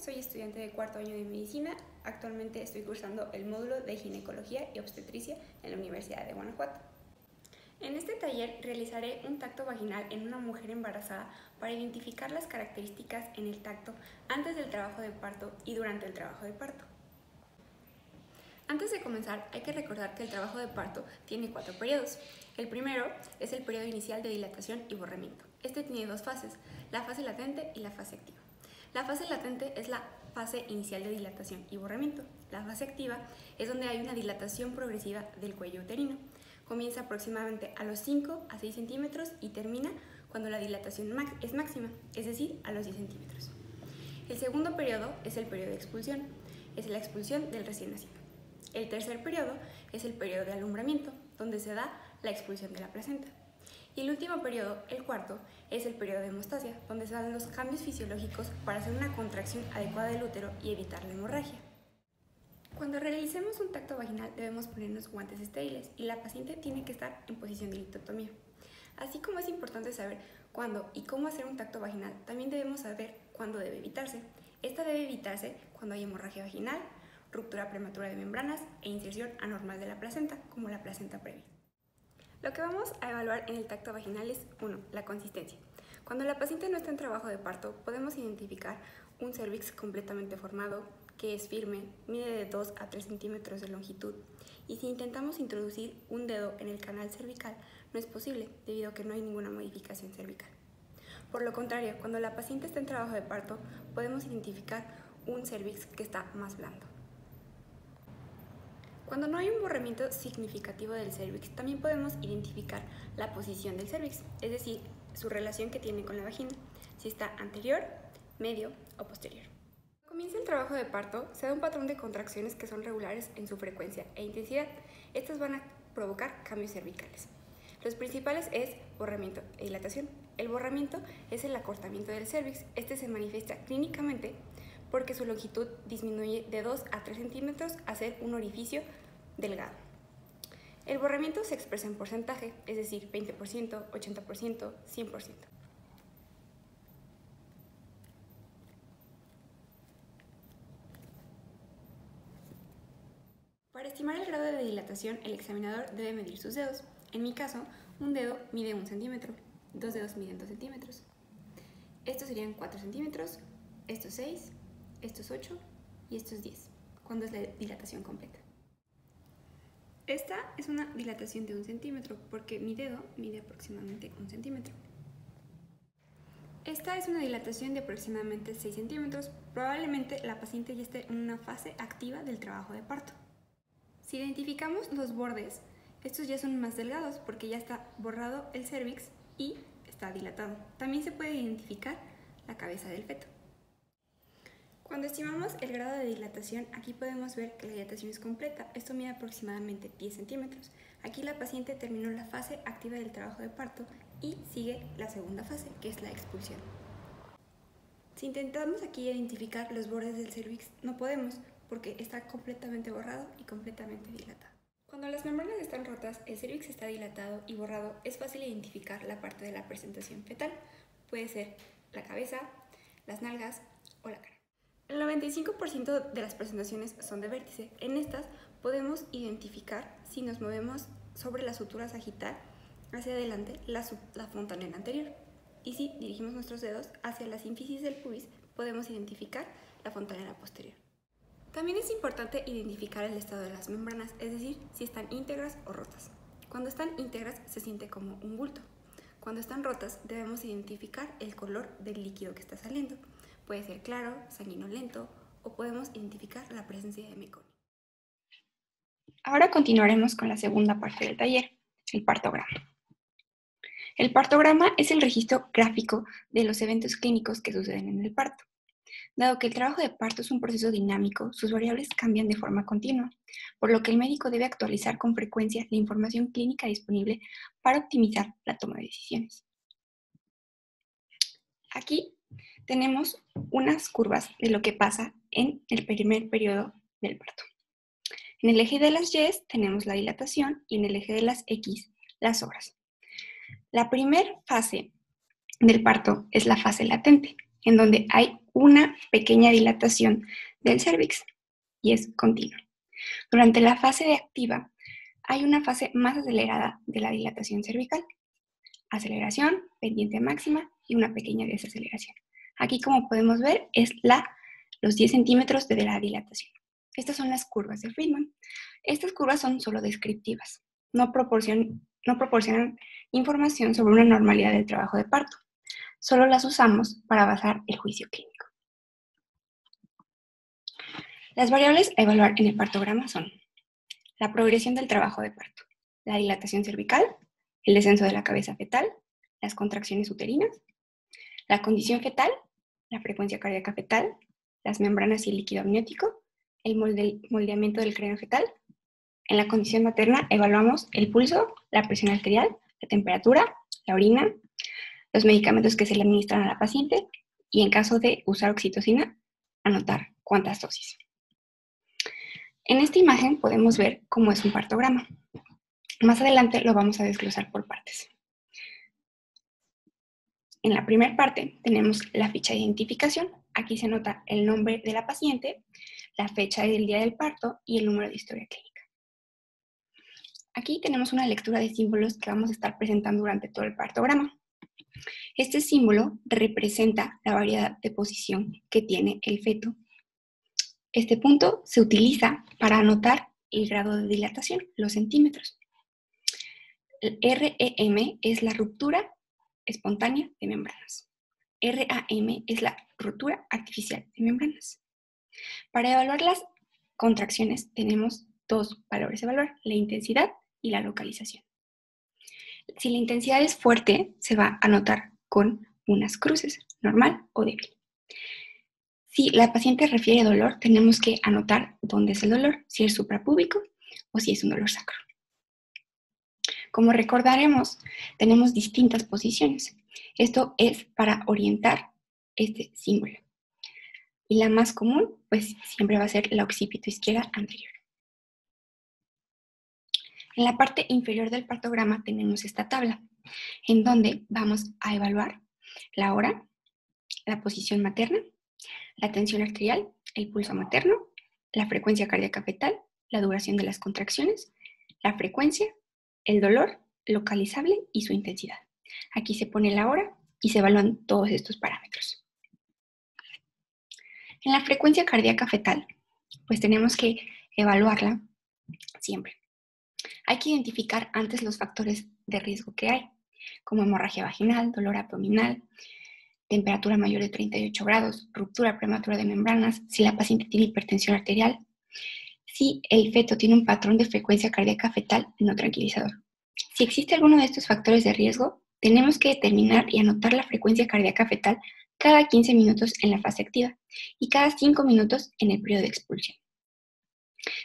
soy estudiante de cuarto año de medicina. Actualmente estoy cursando el módulo de ginecología y obstetricia en la Universidad de Guanajuato. En este taller realizaré un tacto vaginal en una mujer embarazada para identificar las características en el tacto antes del trabajo de parto y durante el trabajo de parto. Antes de comenzar, hay que recordar que el trabajo de parto tiene cuatro periodos. El primero es el periodo inicial de dilatación y borramiento. Este tiene dos fases, la fase latente y la fase activa. La fase latente es la fase inicial de dilatación y borramiento. La fase activa es donde hay una dilatación progresiva del cuello uterino. Comienza aproximadamente a los 5 a 6 centímetros y termina cuando la dilatación es máxima, es decir, a los 10 centímetros. El segundo periodo es el periodo de expulsión, es la expulsión del recién nacido. El tercer periodo es el periodo de alumbramiento, donde se da la expulsión de la placenta. Y el último periodo, el cuarto, es el periodo de hemostasia, donde se dan los cambios fisiológicos para hacer una contracción adecuada del útero y evitar la hemorragia. Cuando realicemos un tacto vaginal debemos ponernos guantes estériles y la paciente tiene que estar en posición de litotomía. Así como es importante saber cuándo y cómo hacer un tacto vaginal, también debemos saber cuándo debe evitarse. Esta debe evitarse cuando hay hemorragia vaginal, ruptura prematura de membranas e inserción anormal de la placenta, como la placenta previa. Lo que vamos a evaluar en el tacto vaginal es 1. La consistencia. Cuando la paciente no está en trabajo de parto, podemos identificar un cervix completamente formado, que es firme, mide de 2 a 3 centímetros de longitud, y si intentamos introducir un dedo en el canal cervical, no es posible, debido a que no hay ninguna modificación cervical. Por lo contrario, cuando la paciente está en trabajo de parto, podemos identificar un cervix que está más blando. Cuando no hay un borramiento significativo del cervix, también podemos identificar la posición del cervix, es decir, su relación que tiene con la vagina, si está anterior, medio o posterior. Cuando comienza el trabajo de parto, se da un patrón de contracciones que son regulares en su frecuencia e intensidad. Estas van a provocar cambios cervicales. Los principales es borramiento e dilatación. El borramiento es el acortamiento del cervix. Este se manifiesta clínicamente porque su longitud disminuye de 2 a 3 centímetros a ser un orificio delgado. El borramiento se expresa en porcentaje, es decir, 20%, 80%, 100%. Para estimar el grado de dilatación, el examinador debe medir sus dedos. En mi caso, un dedo mide 1 centímetro, dos dedos miden 2 centímetros. Estos serían 4 centímetros, estos 6, estos 8 y estos 10, cuando es la dilatación completa. Esta es una dilatación de un centímetro porque mi dedo mide aproximadamente un centímetro. Esta es una dilatación de aproximadamente 6 centímetros. Probablemente la paciente ya esté en una fase activa del trabajo de parto. Si identificamos los bordes, estos ya son más delgados porque ya está borrado el cervix y está dilatado. También se puede identificar la cabeza del feto. Cuando estimamos el grado de dilatación, aquí podemos ver que la dilatación es completa. Esto mide aproximadamente 10 centímetros. Aquí la paciente terminó la fase activa del trabajo de parto y sigue la segunda fase, que es la expulsión. Si intentamos aquí identificar los bordes del cervix, no podemos porque está completamente borrado y completamente dilatado. Cuando las membranas están rotas, el cervix está dilatado y borrado, es fácil identificar la parte de la presentación fetal. Puede ser la cabeza, las nalgas o la cara. El 95% de las presentaciones son de vértice. En estas podemos identificar si nos movemos sobre la sutura sagital hacia adelante la, la fontanela anterior. Y si dirigimos nuestros dedos hacia la sínfisis del pubis, podemos identificar la fontanela posterior. También es importante identificar el estado de las membranas, es decir, si están íntegras o rotas. Cuando están íntegras se siente como un bulto. Cuando están rotas debemos identificar el color del líquido que está saliendo. Puede ser claro, sanguinolento o podemos identificar la presencia de meconio. Ahora continuaremos con la segunda parte del taller, el partograma. El partograma es el registro gráfico de los eventos clínicos que suceden en el parto. Dado que el trabajo de parto es un proceso dinámico, sus variables cambian de forma continua, por lo que el médico debe actualizar con frecuencia la información clínica disponible para optimizar la toma de decisiones. Aquí tenemos unas curvas de lo que pasa en el primer periodo del parto. En el eje de las Y tenemos la dilatación y en el eje de las X las horas. La primera fase del parto es la fase latente, en donde hay una pequeña dilatación del cervix y es continua. Durante la fase de activa hay una fase más acelerada de la dilatación cervical. Aceleración, pendiente máxima y una pequeña desaceleración. Aquí como podemos ver es la, los 10 centímetros de la dilatación. Estas son las curvas de Friedman. Estas curvas son solo descriptivas, no proporcionan, no proporcionan información sobre una normalidad del trabajo de parto. Solo las usamos para basar el juicio clínico. Las variables a evaluar en el partograma son la progresión del trabajo de parto, la dilatación cervical, el descenso de la cabeza fetal, las contracciones uterinas, la condición fetal, la frecuencia cardíaca fetal, las membranas y el líquido amniótico, el moldeamiento del cráneo fetal. En la condición materna evaluamos el pulso, la presión arterial, la temperatura, la orina, los medicamentos que se le administran a la paciente y en caso de usar oxitocina, anotar cuántas dosis. En esta imagen podemos ver cómo es un partograma. Más adelante lo vamos a desglosar por partes. En la primera parte tenemos la ficha de identificación. Aquí se nota el nombre de la paciente, la fecha del día del parto y el número de historia clínica. Aquí tenemos una lectura de símbolos que vamos a estar presentando durante todo el partograma. Este símbolo representa la variedad de posición que tiene el feto este punto se utiliza para anotar el grado de dilatación, los centímetros. El REM es la ruptura espontánea de membranas. RAM es la ruptura artificial de membranas. Para evaluar las contracciones tenemos dos valores a evaluar, la intensidad y la localización. Si la intensidad es fuerte, se va a anotar con unas cruces, normal o débil. Si la paciente refiere dolor, tenemos que anotar dónde es el dolor, si es suprapúbico o si es un dolor sacro. Como recordaremos, tenemos distintas posiciones. Esto es para orientar este símbolo. Y la más común, pues siempre va a ser la occipito izquierda anterior. En la parte inferior del partograma tenemos esta tabla, en donde vamos a evaluar la hora, la posición materna, la tensión arterial, el pulso materno, la frecuencia cardíaca fetal, la duración de las contracciones, la frecuencia, el dolor localizable y su intensidad. Aquí se pone la hora y se evalúan todos estos parámetros. En la frecuencia cardíaca fetal, pues tenemos que evaluarla siempre. Hay que identificar antes los factores de riesgo que hay, como hemorragia vaginal, dolor abdominal, temperatura mayor de 38 grados, ruptura prematura de membranas, si la paciente tiene hipertensión arterial, si el feto tiene un patrón de frecuencia cardíaca fetal no tranquilizador. Si existe alguno de estos factores de riesgo, tenemos que determinar y anotar la frecuencia cardíaca fetal cada 15 minutos en la fase activa y cada 5 minutos en el periodo de expulsión.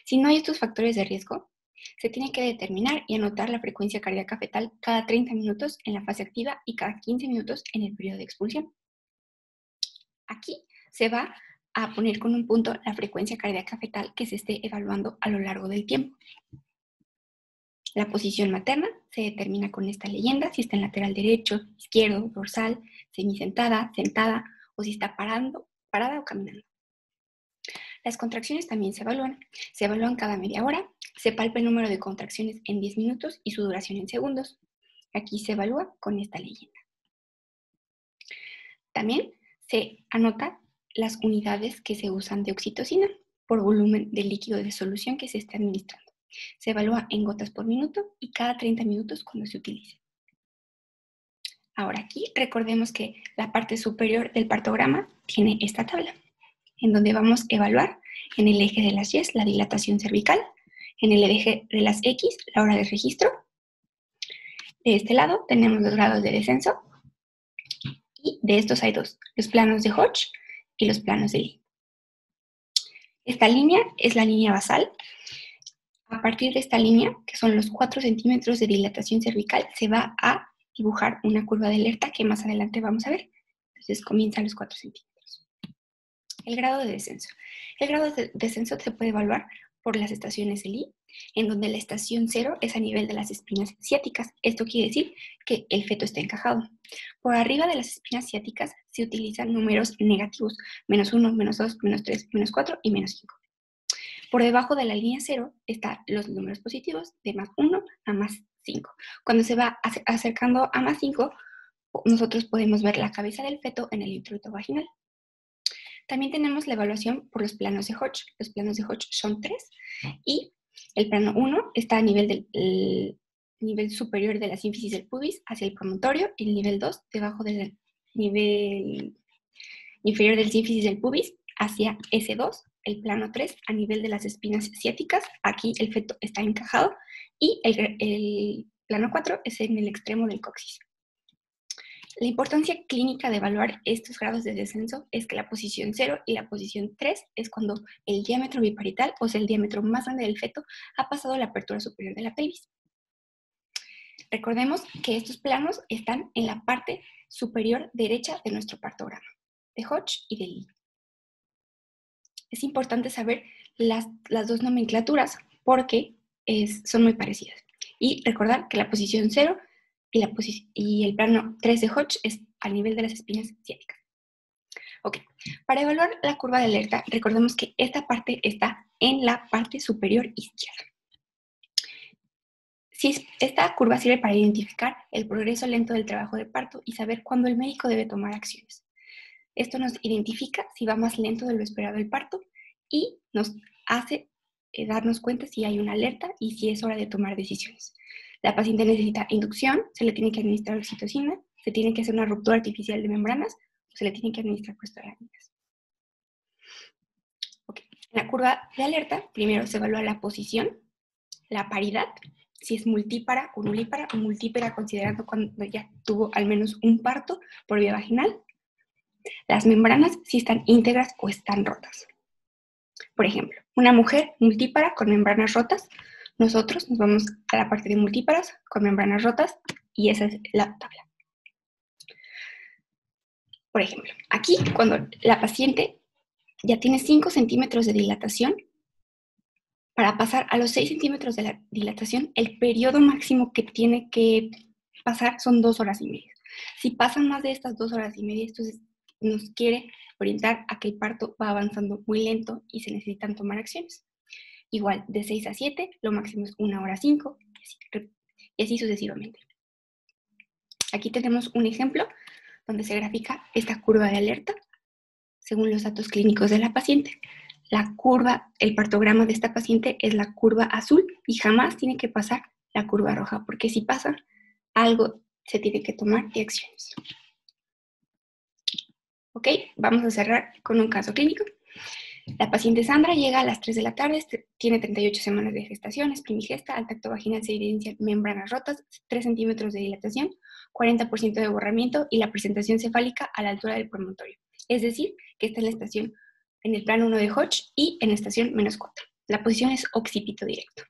Si no hay estos factores de riesgo, se tiene que determinar y anotar la frecuencia cardíaca fetal cada 30 minutos en la fase activa y cada 15 minutos en el periodo de expulsión. Aquí se va a poner con un punto la frecuencia cardíaca fetal que se esté evaluando a lo largo del tiempo. La posición materna se determina con esta leyenda, si está en lateral derecho, izquierdo, dorsal, semisentada, sentada o si está parando, parada o caminando. Las contracciones también se evalúan. Se evalúan cada media hora, se palpa el número de contracciones en 10 minutos y su duración en segundos. Aquí se evalúa con esta leyenda. También se anota las unidades que se usan de oxitocina por volumen de líquido de solución que se esté administrando. Se evalúa en gotas por minuto y cada 30 minutos cuando se utilice. Ahora aquí recordemos que la parte superior del partograma tiene esta tabla en donde vamos a evaluar en el eje de las Y la dilatación cervical, en el eje de las X la hora de registro. De este lado tenemos los grados de descenso y de estos hay dos, los planos de Hodge y los planos de Lee. Esta línea es la línea basal. A partir de esta línea, que son los 4 centímetros de dilatación cervical, se va a dibujar una curva de alerta que más adelante vamos a ver. Entonces comienza a los 4 centímetros. El grado de descenso. El grado de descenso se puede evaluar por las estaciones Lee, en donde la estación cero es a nivel de las espinas ciáticas. Esto quiere decir que el feto está encajado. Por arriba de las espinas ciáticas se utilizan números negativos, menos 1, menos 2, menos 3, menos 4 y menos 5. Por debajo de la línea 0 están los números positivos de más 1 a más 5. Cuando se va acercando a más 5, nosotros podemos ver la cabeza del feto en el introito vaginal. También tenemos la evaluación por los planos de Hodge. Los planos de Hodge son tres y el plano 1 está a nivel del nivel superior de la sínfisis del pubis hacia el promontorio y el nivel 2 debajo del nivel inferior del sínfisis del pubis hacia S2, el plano 3 a nivel de las espinas ciáticas. Aquí el feto está encajado y el, plano 4 es en el extremo del coxis. La importancia clínica de evaluar estos grados de descenso es que la posición 0 y la posición 3 es cuando el diámetro biparital, o sea, el diámetro más grande del feto, ha pasado la apertura superior de la pelvis. Recordemos que estos planos están en la parte superior derecha de nuestro partograma, de Hodge y de Lee. Es importante saber las, dos nomenclaturas porque son muy parecidas. Y recordar que la posición 0 y, la y el plano 3 de Hodge es al nivel de las espinas ciáticas. Ok, para evaluar la curva de alerta, recordemos que esta parte está en la parte superior izquierda. Esta curva sirve para identificar el progreso lento del trabajo de parto y saber cuándo el médico debe tomar acciones. Esto nos identifica si va más lento de lo esperado el parto y nos hace eh, darnos cuenta si hay una alerta y si es hora de tomar decisiones. La paciente necesita inducción, se le tiene que administrar oxitocina, se tiene que hacer una ruptura artificial de membranas o se le tiene que administrar prostaglandinas. Okay. En la curva de alerta, primero se evalúa la posición, la paridad, si es multípara o nulípara, o multípara considerando cuando ya tuvo al menos un parto por vía vaginal. Las membranas si están íntegras o están rotas. Por ejemplo, una mujer multípara con membranas rotas nosotros nos vamos a la parte de multíparas con membranas rotas y esa es la tabla. Por ejemplo, aquí cuando la paciente ya tiene 5 centímetros de dilatación, para pasar a los 6 centímetros de la dilatación, el periodo máximo que tiene que pasar son 2 horas y media. Si pasan más de estas 2 horas y media, entonces nos quiere orientar a que el parto va avanzando muy lento y se necesitan tomar acciones. Igual, de 6 a 7, lo máximo es 1 hora 5, y así sucesivamente. Aquí tenemos un ejemplo donde se grafica esta curva de alerta según los datos clínicos de la paciente. La curva, el partograma de esta paciente es la curva azul y jamás tiene que pasar la curva roja, porque si pasa, algo se tiene que tomar de acciones. Ok, vamos a cerrar con un caso clínico. La paciente Sandra llega a las 3 de la tarde, tiene 38 semanas de gestación, es primigesta, al tacto vaginal se evidencian membranas rotas, 3 centímetros de dilatación, 40% de borramiento y la presentación cefálica a la altura del promontorio. Es decir, que está en la estación, en el plano 1 de Hodge y en estación menos 4. La posición es occipito directo.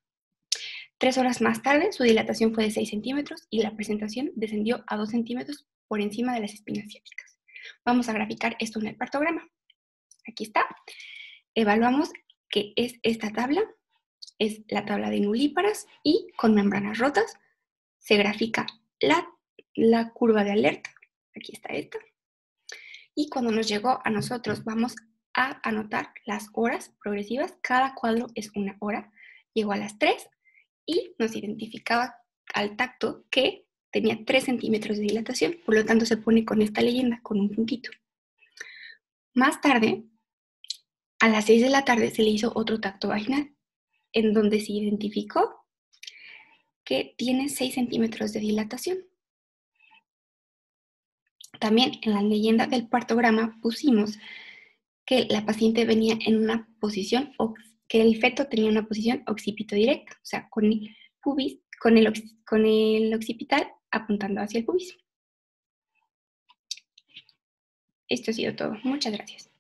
Tres horas más tarde, su dilatación fue de 6 centímetros y la presentación descendió a 2 centímetros por encima de las espinas ciáticas. Vamos a graficar esto en el partograma. Aquí está evaluamos que es esta tabla, es la tabla de nulíparas y con membranas rotas se grafica la, la curva de alerta, aquí está esta, y cuando nos llegó a nosotros vamos a anotar las horas progresivas, cada cuadro es una hora, llegó a las 3 y nos identificaba al tacto que tenía 3 centímetros de dilatación, por lo tanto se pone con esta leyenda, con un puntito. Más tarde a las 6 de la tarde se le hizo otro tacto vaginal, en donde se identificó que tiene 6 centímetros de dilatación. También en la leyenda del partograma pusimos que la paciente venía en una posición, que el feto tenía una posición occipito directa, o sea, con el pubis, con el, con el occipital apuntando hacia el pubis. Esto ha sido todo. Muchas gracias.